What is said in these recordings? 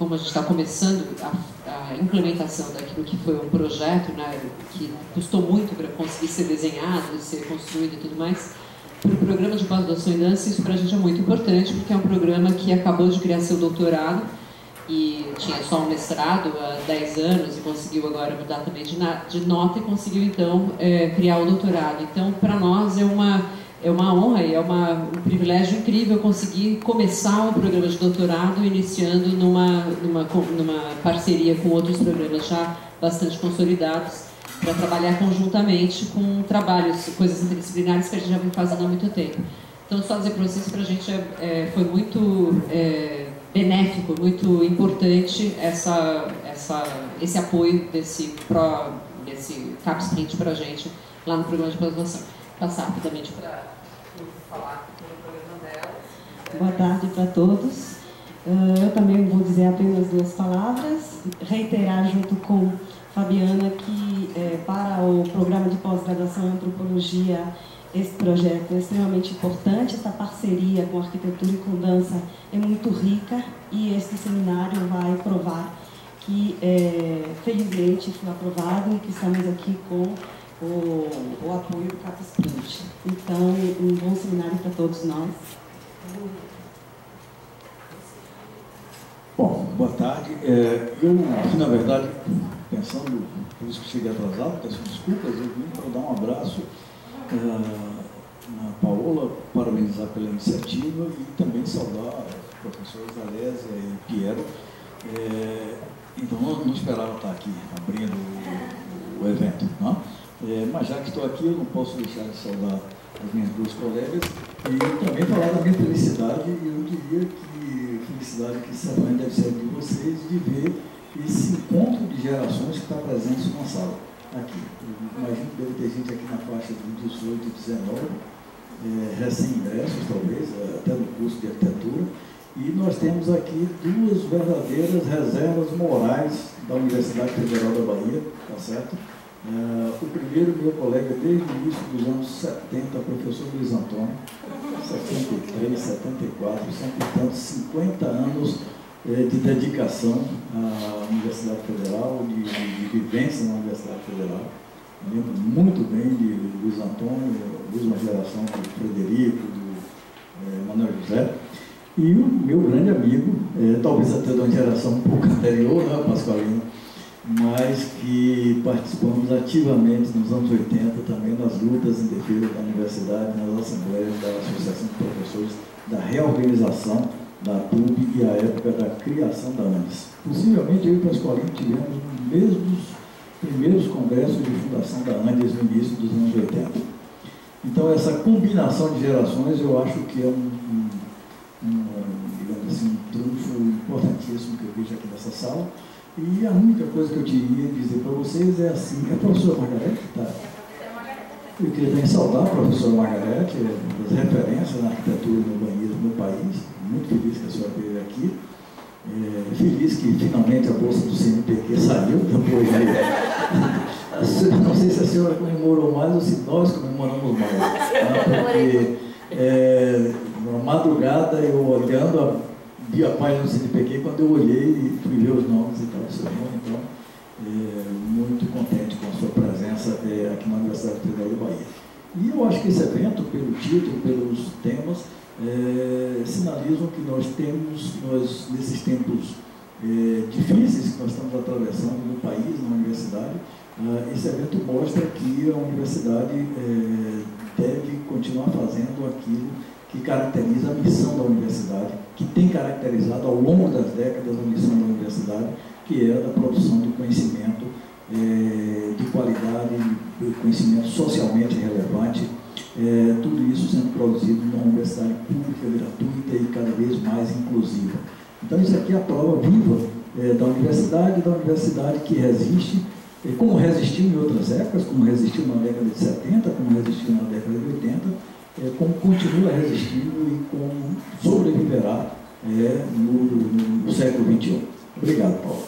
como a gente está começando a, a, implementação daquilo que foi um projeto, né, que custou muito para conseguir ser desenhado, ser construído e tudo mais, para o programa de pós-graduação em dança, isso para a gente é muito importante, porque é um programa que acabou de criar seu doutorado e tinha só um mestrado há 10 anos e conseguiu agora mudar também de, de nota e conseguiu então é, criar o doutorado. Então, para nós é uma é uma honra e é uma, um privilégio incrível conseguir começar o programa de doutorado iniciando numa, numa, numa parceria com outros programas já bastante consolidados para trabalhar conjuntamente com trabalhos, coisas interdisciplinares que a gente já vem fazendo há muito tempo. Então, só dizer para vocês que para a gente é, é, foi muito é, benéfico, muito importante essa, essa, esse apoio desse, pro, desse CAPS para a gente lá no programa de pós-graduação passar rapidamente para falar programa dela. Boa tarde para todos. Uh, eu também vou dizer apenas duas palavras, reiterar junto com Fabiana que é, para o programa de pós-graduação em antropologia esse projeto é extremamente importante, essa parceria com arquitetura e com dança é muito rica e este seminário vai provar que, é, felizmente, foi aprovado e que estamos aqui com o, o apoio do Capisprint. Então, um bom seminário para todos nós. Bom, boa tarde. É, eu, na verdade, pensando, por isso que cheguei atrasado, peço desculpas, eu vim para dar um abraço uh, na Paola, parabenizar pela iniciativa e também saudar os professores Alésia e Piero. É, então, eu não esperava estar aqui abrindo o, o evento. Não? É, mas já que estou aqui, eu não posso deixar de saudar as minhas duas colegas e também falar da minha felicidade. Eu diria que felicidade que certamente deve ser de vocês de ver esse encontro de gerações que está presente numa sala aqui. Eu imagino que deve ter gente aqui na faixa de 18 e 19, é, recém-ingressos talvez, até no curso de arquitetura. E nós temos aqui duas verdadeiras reservas morais da Universidade Federal da Bahia, tá certo? Uh, o primeiro, meu colega, desde o início dos anos 70, professor Luiz Antônio, 73, 74, são, portanto, 50 anos eh, de dedicação à Universidade Federal, de, de, de, vivência na Universidade Federal. Eu lembro muito bem de Luiz Antônio, mesma geração do Frederico, do eh, Manuel José. E o meu grande amigo, eh, talvez até de uma geração um pouco anterior, né, Pascoalino, mas que participamos ativamente nos anos 80 também nas lutas em defesa da universidade, nas assembleias da Associação de Professores, da reorganização da PUB e a época da criação da ANDES. Possivelmente eu e o Pascoalinho tivemos os mesmos primeiros congressos de fundação da ANDES no início dos anos 80. Então essa combinação de gerações eu acho que é um, um, um digamos assim, um trunfo importantíssimo que eu vejo aqui nessa sala e a única coisa que eu queria dizer para vocês é assim, é a professora Margarete tá? Eu queria também saudar a professora Margarete, das referências na arquitetura e no urbanismo no país. Muito feliz que a senhora veio aqui. É, feliz que finalmente a bolsa do CNPq saiu depois de. Não sei se a senhora comemorou mais ou se nós comemoramos mais. Tá? Porque é, na madrugada eu olhando a vi a página do CNPq quando eu olhei e fui ver os nomes e tal, seu nome, então, é, muito contente com a sua presença é, aqui na Universidade Federal da Bahia. E eu acho que esse evento, pelo título, pelos temas, é, sinalizam que nós temos, nós, nesses tempos é, difíceis que nós estamos atravessando no país, na universidade, ah, esse evento mostra que a universidade é, deve continuar fazendo aquilo que caracteriza a missão da universidade, que tem caracterizado ao longo das décadas a missão da universidade, que é a da produção de conhecimento é, de qualidade, de conhecimento socialmente relevante, é, tudo isso sendo produzido numa universidade pública, gratuita e cada vez mais inclusiva. Então isso aqui é a prova viva é, da universidade, da universidade que resiste, como resistiu em outras épocas, como resistiu na década de 70, como resistiu na década de 80, é, como continua resistindo e como sobreviverá é, no, no, no, século XXI. Obrigado, Paulo.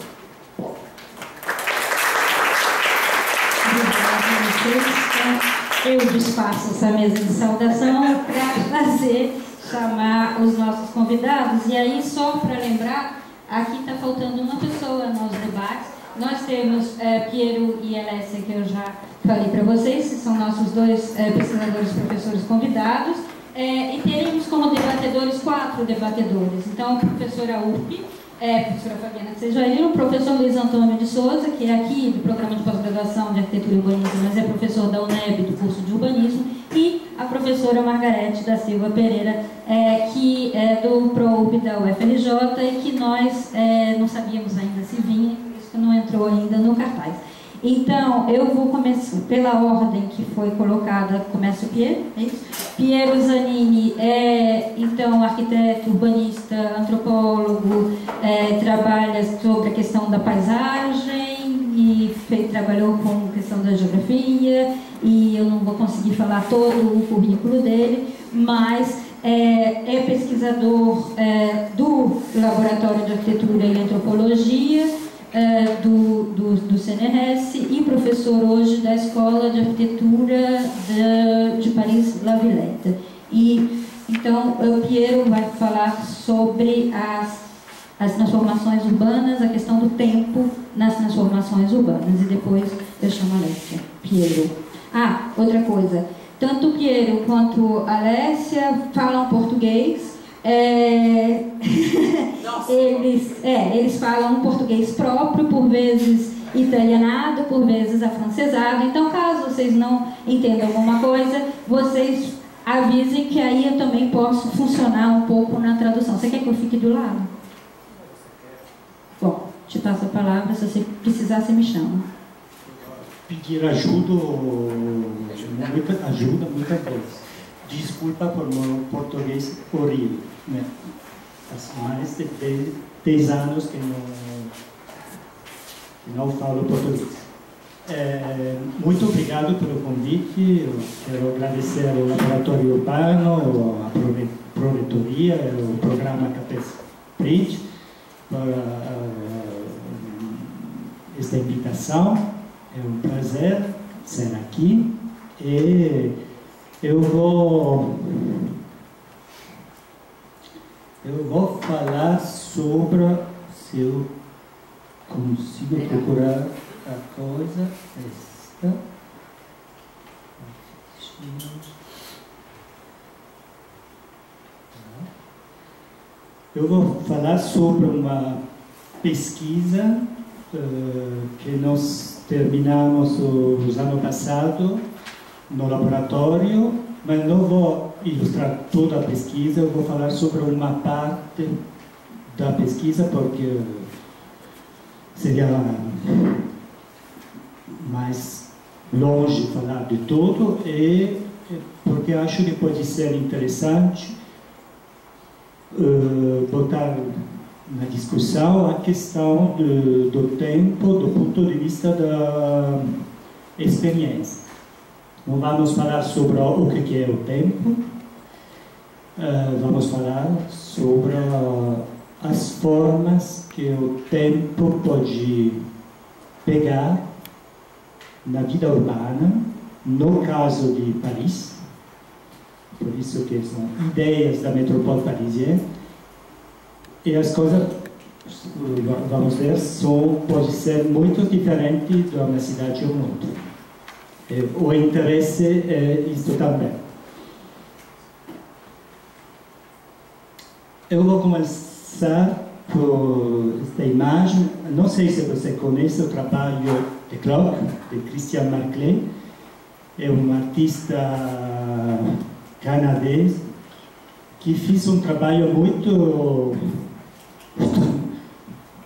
Eu desfaço essa mesma saudação para fazer chamar os nossos convidados. E aí, só para lembrar, aqui está faltando uma pessoa nos debates. Nós temos é, Piero e Alessia, que eu já falei para vocês, que são nossos dois é, pesquisadores professores convidados. É, e teremos como debatedores quatro debatedores. Então, a professora URP, é, a professora Fabiana Sejaíra, o professor Luiz Antônio de Souza, que é aqui do programa de pós-graduação de Arquitetura e Urbanismo, mas é professor da UNEB do curso de Urbanismo, e a professora Margarete da Silva Pereira, é, que é do ProUB da UFRJ e que nós é, não sabíamos ainda se vinha, que não entrou ainda no cartaz. Então, eu vou começar pela ordem que foi colocada, começa o Piero, é isso? Piero Zanini é, então, arquiteto, urbanista, antropólogo, é, trabalha sobre a questão da paisagem e fez, trabalhou com a questão da geografia e eu não vou conseguir falar todo o currículo dele, mas é, é pesquisador é, do Laboratório de Arquitetura e Antropologia é, do, do, do CNRS e professor hoje da Escola de Arquitetura de, de Paris La Villette. E, então, o Piero vai falar sobre as, as transformações urbanas, a questão do tempo nas transformações urbanas. E depois eu chamo a Alessia. Piero. Ah, outra coisa. Tanto o Piero quanto a Alessia falam português, é... eles, é, eles falam um português próprio, por vezes italianado, por vezes afrancesado. Então, caso vocês não entendam alguma coisa, vocês avisem que aí eu também posso funcionar um pouco na tradução. Você quer que eu fique do lado? Bom, te passo a palavra, se você precisar, você me chama. Pedir ajuda, muita ajuda muitas vezes. Desculpa por meu português horrível né? Há mais de 10 anos que não, que não falo português. É, muito obrigado pelo convite. Eu quero agradecer ao Laboratório Urbano, à Proletoria, o programa Capes Print, por uh, esta invitação. É um prazer ser aqui e eu vou eu vou falar sobre, se eu consigo procurar a coisa, esta. Eu vou falar sobre uma pesquisa uh, que nós terminamos o ano passado no laboratório, mas não vou ilustrar toda a pesquisa, eu vou falar sobre uma parte da pesquisa, porque seria mais longe falar de tudo, e porque acho que pode ser interessante uh, botar na discussão a questão do, do tempo do ponto de vista da experiência. Não vamos falar sobre o que é o tempo, uh, vamos falar sobre as formas que o tempo pode pegar na vida urbana, no caso de Paris, por isso que são ideias da metrópole parisienne, e as coisas, vamos ver, são, pode ser muito diferente de uma cidade ou outra. O interesse é isto também. Eu vou começar por esta imagem. Não sei se você conhece o trabalho de Clock, de Christian Marclay. É um artista canadense que fez um trabalho muito,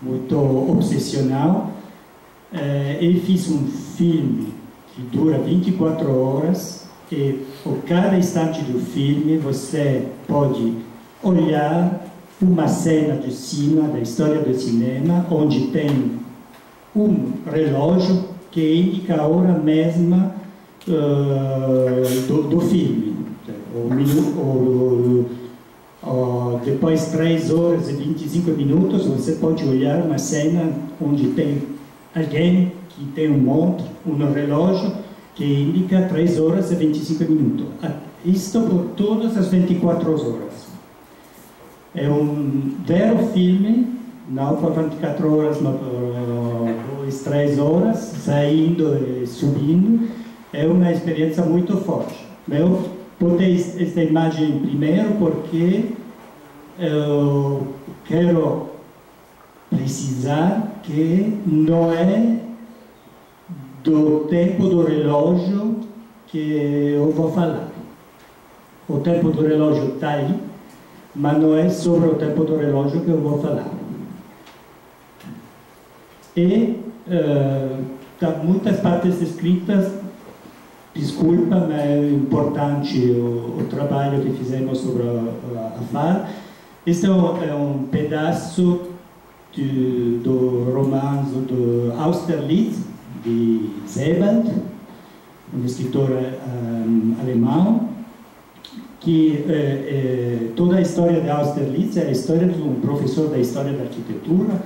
muito obsessional. Eh, ele fez um filme que dura 24 horas e por cada instante do filme você pode olhar uma cena de cima da história do cinema, onde tem um relógio que indica a hora mesma uh, do, do, filme. O, o, o, depois 3 horas e 25 minutos, você pode olhar uma cena onde tem alguém que tem um montre, um relógio que indica 3 horas e 25 minutos. Isto por todas as 24 horas. É um vero filme não por 24 horas, mas por duas, três horas, saindo e subindo, é uma experiência muito forte. Eu botei esta imagem primeiro porque eu quero precisar que não é do tempo do relógio que eu vou falar. O tempo do relógio está aí, mas não é sobre o tempo do relógio que eu vou falar. E uh, tá muitas partes escritas, desculpa, mas é importante o, o trabalho que fizemos sobre a, a, FAR. Este é um, é um pedaço de, do romance do Austerlitz, de Sebald, um escritor um, alemão, que eh, eh, toda a história de Austerlitz é a história de um professor da história da arquitetura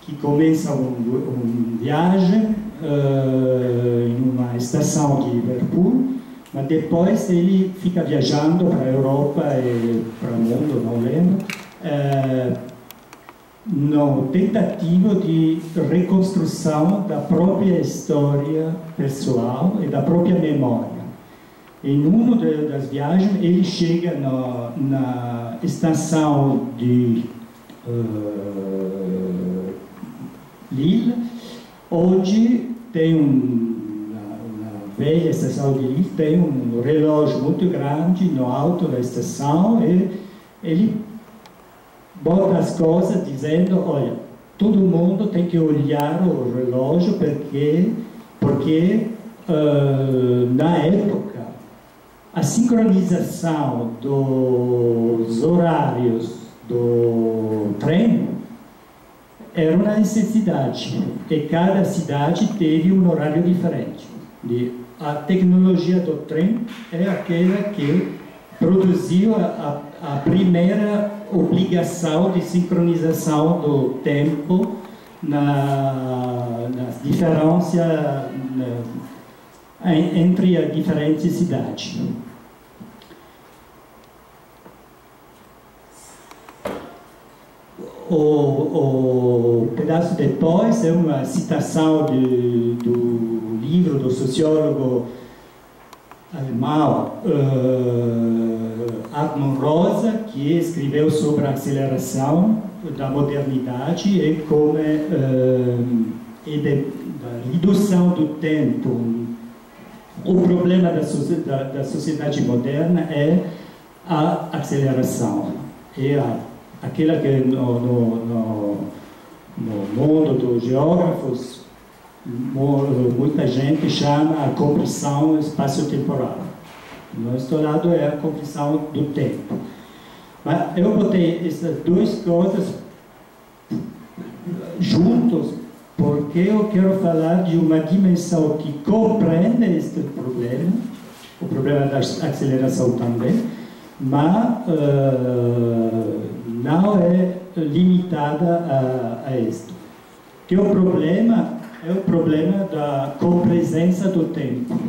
que começa um, um viagem uh, em uma estação de Liverpool, mas depois ele fica viajando para a Europa e para o mundo, não lembro, uh, no tentativo de reconstrução da própria história pessoal e da própria memória. Em uma das viagens, ele chega na, na estação de uh, Lille, onde tem um, na, na, velha estação de Lille, tem um relógio muito grande no alto da estação e ele bota as coisas dizendo, olha, todo mundo tem que olhar o relógio porque, porque uh, na época a sincronização dos horários do trem era uma necessidade e cada cidade teve um horário diferente. A tecnologia do trem é aquela que produziu a, a primeira obrigação de sincronização do tempo na, nas diferenças entre as diferentes cidades. O, o pedaço depois é uma citação de, do livro do sociólogo alemão uh, escreveu sobre a aceleração da modernidade e como uh, e de, da redução do tempo. O problema da, da, da sociedade moderna é a aceleração. É a aquela que no, no, no, no mundo dos geógrafos muita gente chama a compressão espaço-temporal. No nosso lado é a compressão do tempo. Mas eu botei essas duas coisas juntos porque eu quero falar de uma dimensão que compreende este problema, o problema da aceleração também, mas uh, não é limitada a, a isto. Que o problema é o problema da compresença do tempo.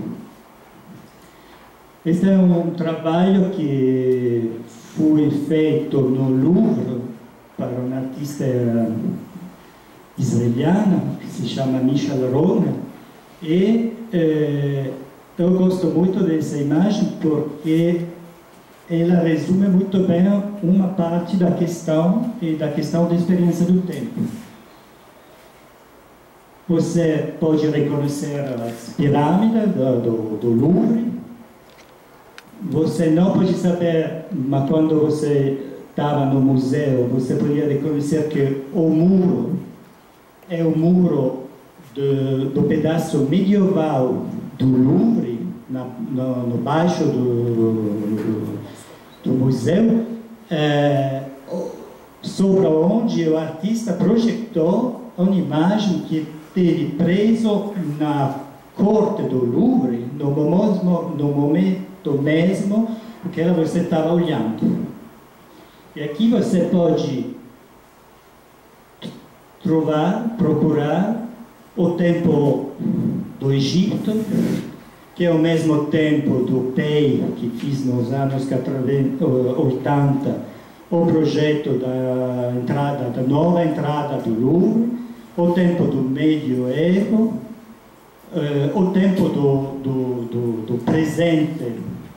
Este é um trabalho que foi feito no Louvre para um artista israeliano que se chama Michel Rona e eh, eu gosto muito dessa imagem porque ela resume muito bem uma parte da questão e da questão da experiência do tempo. Você pode reconhecer as pirâmides do, do, do Louvre. Você não pode saber, mas quando você estava no museu, você podia reconhecer que o muro é o muro do, do pedaço medieval do Louvre, na, no, no baixo do, do museu, é, sobre onde o artista projetou uma imagem que teve preso na corte do Louvre, no, momento mesmo que você estava olhando. E aqui você pode trovar, procurar o tempo do Egito, que é o mesmo tempo do PEI que fiz nos anos 80 o progetto da, entrada, da nova entrada do Louvre, o tempo do Medioevo, eh, o tempo do, do, do, do, presente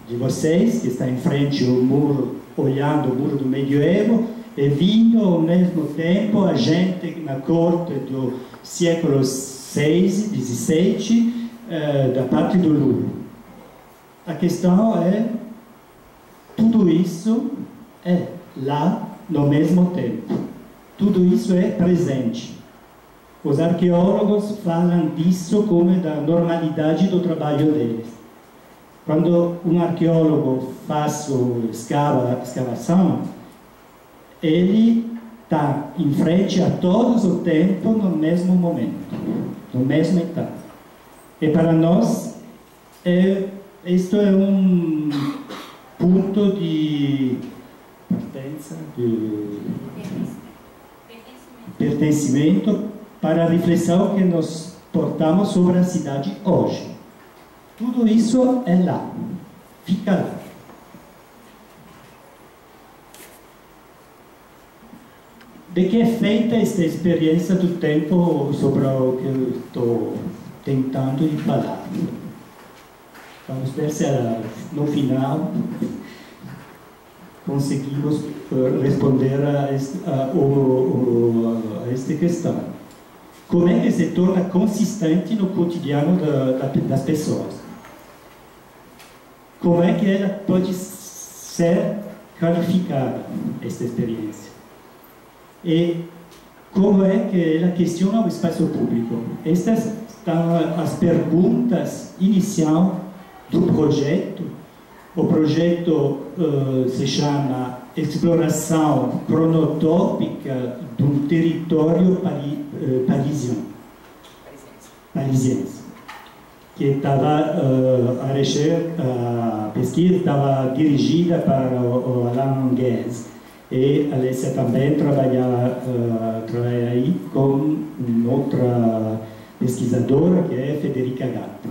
de vocês, que está em frente ao muro, olhando o muro do Medioevo, e vindo ao mesmo tempo a gente na corte do século VI, XVII, eh, da parte do Louvre. A questão é, tudo isso é lá no mesmo tempo. Tudo isso é presente. Os arqueólogos falam disso como da normalidade do trabalho deles. Quando um arqueólogo faz o escava, escavação, ele está em frente a todos o tempo no mesmo momento, no mesmo etapa. E para nós, é, isto é um ponto de pertença, de pertencimento para a reflexão que nós portamos sobre a cidade hoje. Tudo isso é lá, fica lá. De que é feita esta experiência do tempo sobre o que eu estou tentando falar? Vamos ver se no final conseguimos responder a, este, a, a, a esta questão. Como é que se torna consistente no cotidiano da, da, das pessoas? Como é que ela pode ser qualificada, esta experiência? E como é que ela questiona o espaço público? Estas são as perguntas iniciais do projeto o projeto uh, se chama Exploração Cronotópica de um Território pari, uh, Parisiano. Parisiense. Que estava, uh, a, recherca, a pesquisa estava dirigida para o, o Alain Guez. E Alessia também trabalha, uh, trabalha aí com outra pesquisadora, que Federica Gatto.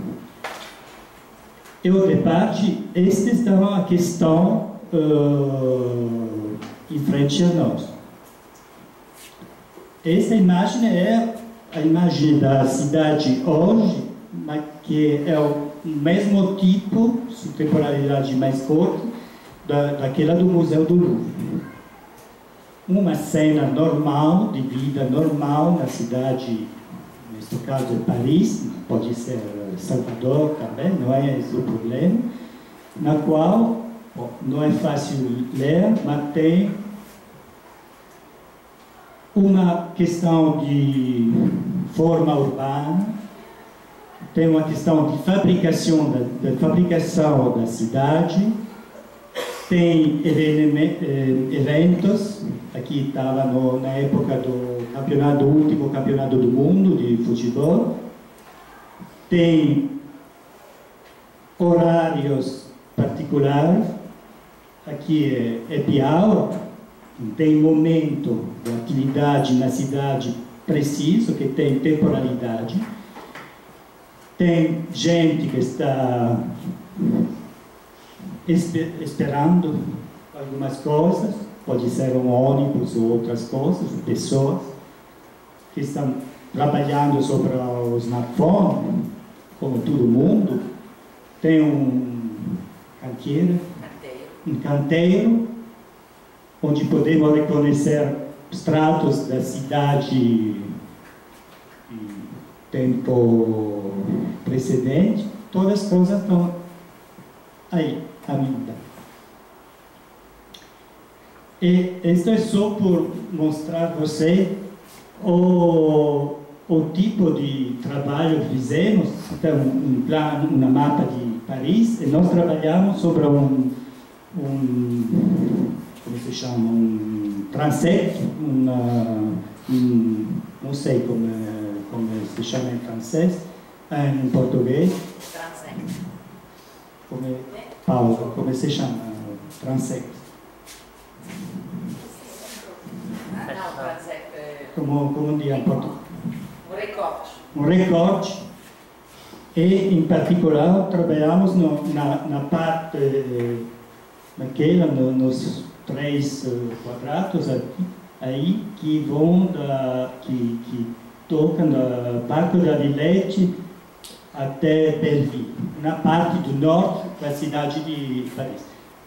E o debate, esta estava a questão uh, em frente a nós. Essa imagem é a imagem da cidade hoje, mas que é o mesmo tipo, de temporalidade mais curta, da, daquela do Museu do Louvre. Uma cena normal, de vida normal na cidade, neste caso é Paris, pode ser Salvador também, não é esse o problema, na qual bom, não é fácil ler, mas tem uma questão de forma urbana, tem uma questão de fabricação da, fabricação da cidade, tem eh, eventos, aqui estava na época do campeonato, último campeonato do mundo de futebol, tem horários particulares, aqui é happy hour, tem momento de atividade na cidade preciso, que tem temporalidade, tem gente que está esperando algumas coisas, pode ser um ônibus ou outras coisas, pessoas que estão trabalhando sobre o smartphone, como todo mundo, tem um canteiro, um canteiro, onde podemos reconhecer estratos da cidade em tempo precedente, todas as coisas estão aí, ainda. E isso é só por mostrar a você o o tipo de trabalho que fizemos, tem um plano, uma mapa de Paris, e nós trabalhamos sobre um, um como se chama, um transept, uma, um, não sei como, como se chama em francês, em português. Transept. Como, Paulo, como se chama? Transept. Ah, não, transept. Como, como diz em português? Um recorte. Um recorte. E, em particular, trabalhamos no, na, na parte, naquela, no, nos três uh, quadrados aí que vão da, que, que tocam da Parque da Villette até Belleville, na parte do norte da cidade de Paris.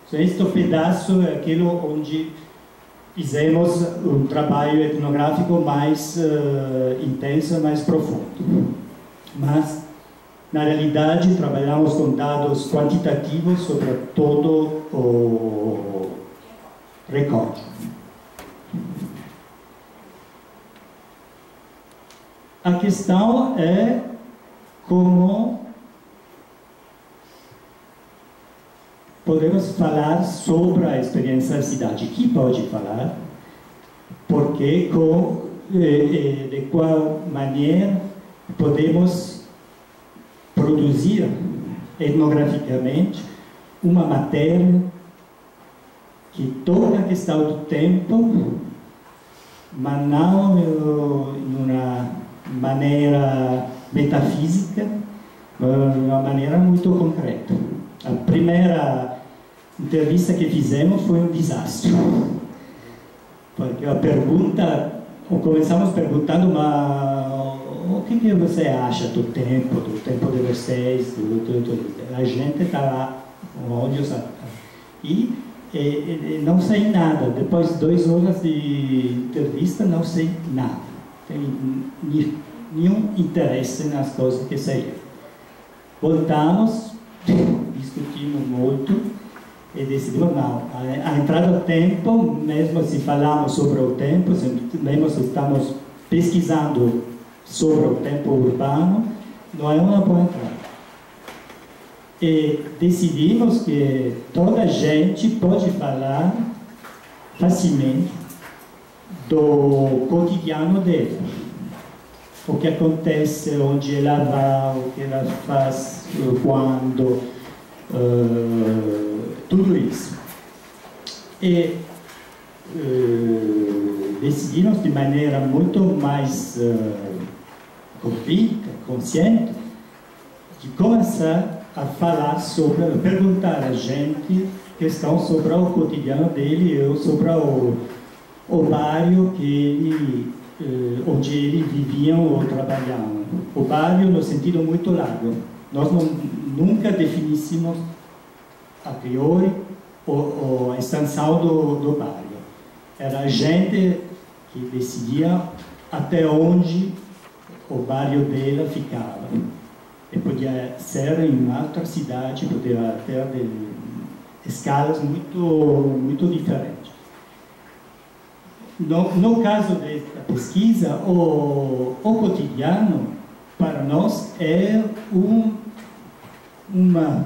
Então, este pedaço é aquele onde fizemos um trabalho etnográfico mais uh, intenso, mais profundo. Mas, na realidade, trabalhamos com dados quantitativos sobre todo o recorde. A questão é como podemos falar sobre a experiência da cidade. Quem pode falar? Porque, com, eh, de qual maneira podemos produzir etnograficamente uma matéria que toca a questão do tempo, mas não em uma maneira metafísica, de uma maneira muito concreta. A primeira entrevista que fizemos foi um desastre. Porque a pergunta, começamos perguntando, mas o que, que você acha do tempo, do tempo de vocês? Do, do, do, a gente está lá, olhos e, e, e, não sei nada. Depois de duas horas de entrevista, não sei nada. Tem nenhum interesse nas coisas que saíram. Voltamos, discutimos muito e decidimos não. A entrada do tempo, mesmo se falamos sobre o tempo, mesmo se estamos pesquisando sobre o tempo urbano, não é uma boa entrada. E decidimos que toda gente pode falar facilmente do cotidiano dele. O que acontece, onde ela vai, o que ela faz, quando, uh, tudo isso. E uh, decidimos de maneira muito mais uh, convicta, consciente, de começar a falar sobre, a perguntar a gente questão sobre o cotidiano dele ou sobre o, o bairro que ele, eh, onde ele viviam ou trabalhavam. O bairro no sentido muito largo. Nós não, nunca definíssemos a priori o, o, a extensão do, do bairro. Era a gente que decidia até onde o bairro dela ficava. Podia ser em outra cidade, podia ter escalas muito, muito diferentes. No, no caso desta pesquisa, o, o cotidiano, para nós, é um, uma,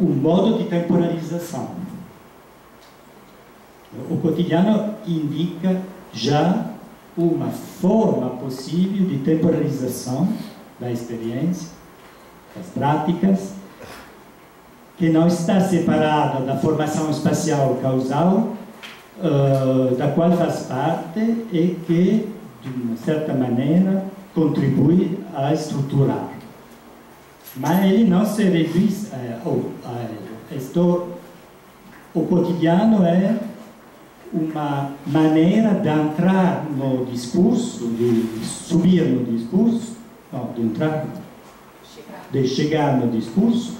um modo de temporalização. O cotidiano indica já uma forma possível de temporalização da experiência, das práticas, que não está separada da formação espacial causal, uh, da qual faz parte e que, de uma certa maneira, contribui a estruturar. Mas ele não se reduz a, a, a, o cotidiano é uma maneira de entrar no discurso, de subir no discurso, não, de entrar, de chegar no discurso,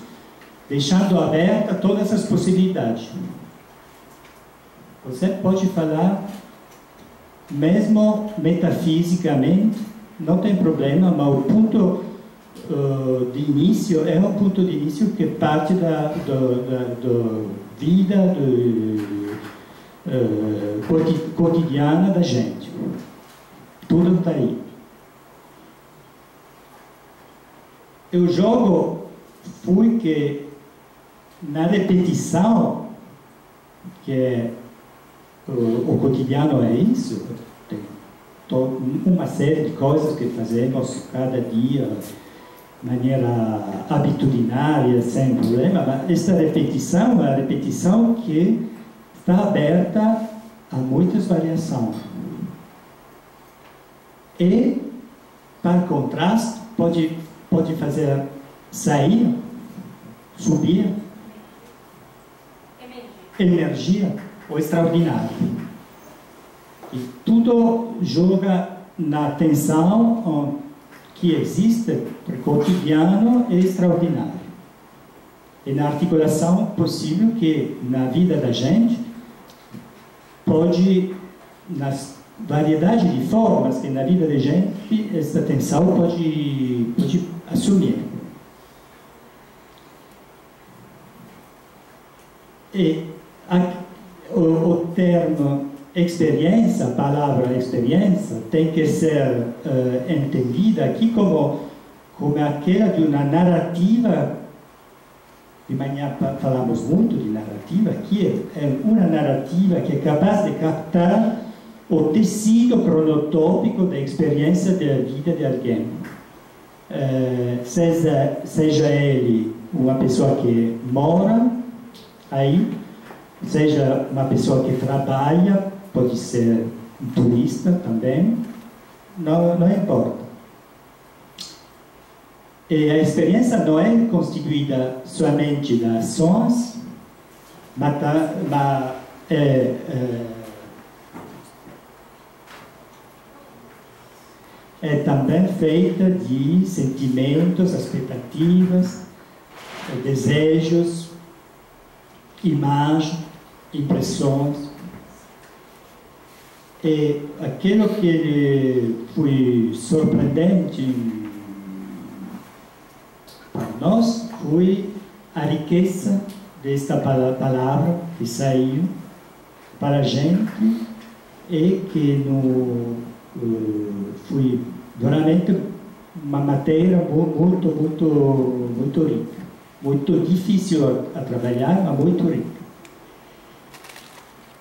deixando aberta todas as possibilidades. Você pode falar, mesmo metafisicamente, não tem problema, mas o ponto uh, de início é um ponto de início que parte da, da, da, da vida, do, uh, cotidiana da gente. Tudo está aí. Eu jogo fui que na repetição, que é o, o cotidiano é isso, tem uma série de coisas que fazemos cada dia, de maneira habitudinária, sem problema, mas esta repetição é a repetição que está aberta a muitas variações. E, para contraste, pode, pode fazer sair, subir, energia ou extraordinário. E tudo joga na tensão que existe entre cotidiano e extraordinário. E na articulação possível que na vida da gente pode, nas variedade de formas que na vida da gente essa tensão pode, pode assumir. E o, o, termo experiência, a palavra experiência, tem que ser uh, entendida aqui como, como aquela de uma narrativa. De manhã falamos muito de narrativa, que é uma narrativa que é capaz de captar o tecido cronotópico da experiência da vida de alguém. Uh, seja, seja ele uma pessoa que mora aí, seja uma pessoa que trabalha, pode ser um turista também, não, não importa. E a experiência não é constituída somente das ações, mas, mas é, é, é também feita de sentimentos, expectativas, desejos, imagens, impressões. E aquilo que foi surpreendente para nós foi a riqueza desta palavra que saiu para a gente e que no, uh, foi veramente uma matéria muito, muito, muito rica. Muito difícil a trabalhar, mas muito rica.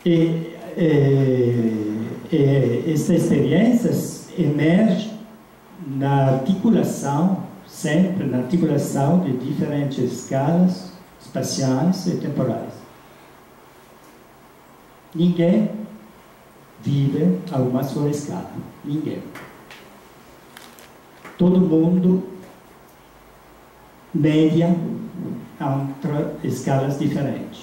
E, e, e essa experiência emerge na articulação, sempre na articulação de diferentes escalas espaciais e temporais. Ninguém vive a uma só escala. Ninguém todo mundo média entre escalas diferentes.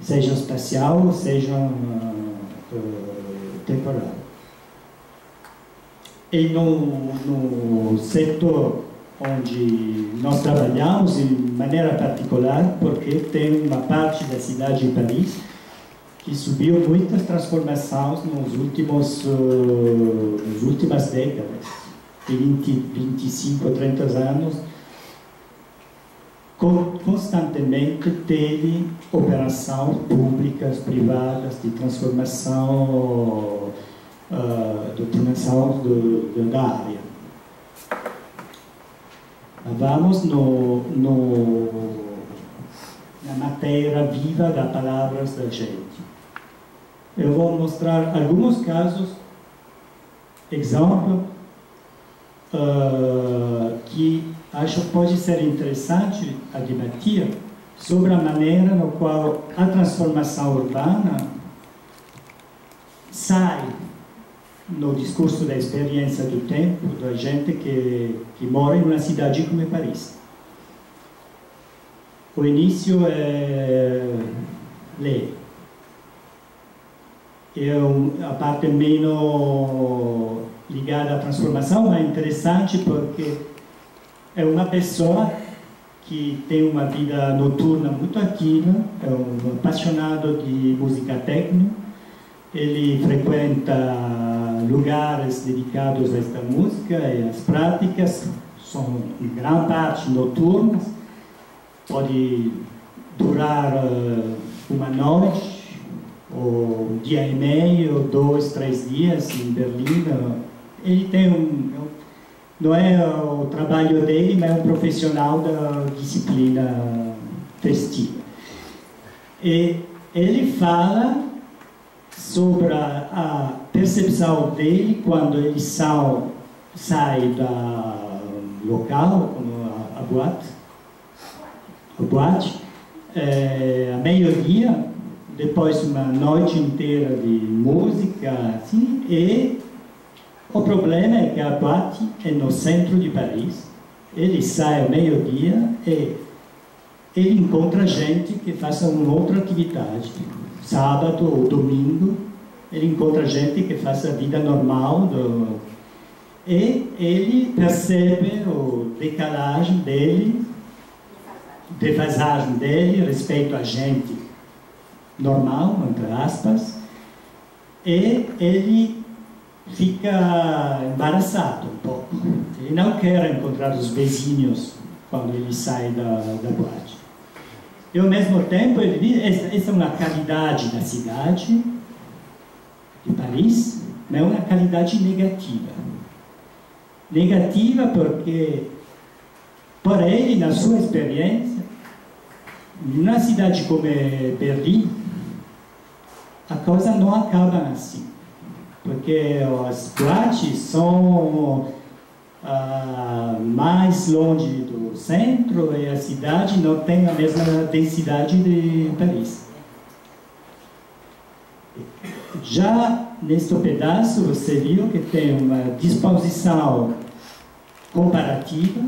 Seja espacial, seja uh, temporal. E no, no setor onde nós trabalhamos, de maneira particular, porque tem uma parte da cidade de Paris que subiu muitas transformações nos últimos, uh, nas últimas décadas, de 20, 25, 30 anos, constantemente teve operações públicas, privadas, de transformação, uh, de transformação da área. Vamos no, no, na matéria viva das palavras da gente. Eu vou mostrar alguns casos, exemplo, uh, que acho pode ser interessante admitir sobre a maneira no qual a transformação urbana sai no discurso da experiência do tempo da gente que, que mora em uma cidade como Paris. O início é lei é a parte menos ligada à transformação, é interessante porque é uma pessoa que tem uma vida noturna muito ativa, é um apaixonado de música techno, ele frequenta lugares dedicados a esta música e as práticas são em grande parte noturnas, pode durar uh, uma noite dia e meio, dois, três dias em Berlim. Ele tem um, não é o trabalho dele, mas é um profissional da disciplina festiva. E ele fala sobre a, percepção dele quando ele sal, sai da local, como a, a boate, a boate é, a meio-dia, depois uma noite inteira de música, assim, e o problema é que a boate é no centro de Paris, ele sai ao meio-dia e ele encontra gente que faça uma outra atividade. Sábado ou domingo, ele encontra gente que faça a vida normal do... e ele percebe o decalagem dele, defasagem dele respeito a gente normal, entre aspas, e ele fica embaraçado um pouco. Ele não quer encontrar os vizinhos quando ele sai da, da boate. E ao mesmo tempo, ele diz, essa, é uma qualidade da cidade de Paris, mas é uma qualidade negativa. Negativa porque, por ele, na sua experiência, numa cidade como Berlim, a coisa não acaba assim. Porque as boates são ah, mais longe do centro e a cidade não tem a mesma densidade de Paris. Já neste pedaço você viu que tem uma disposição comparativa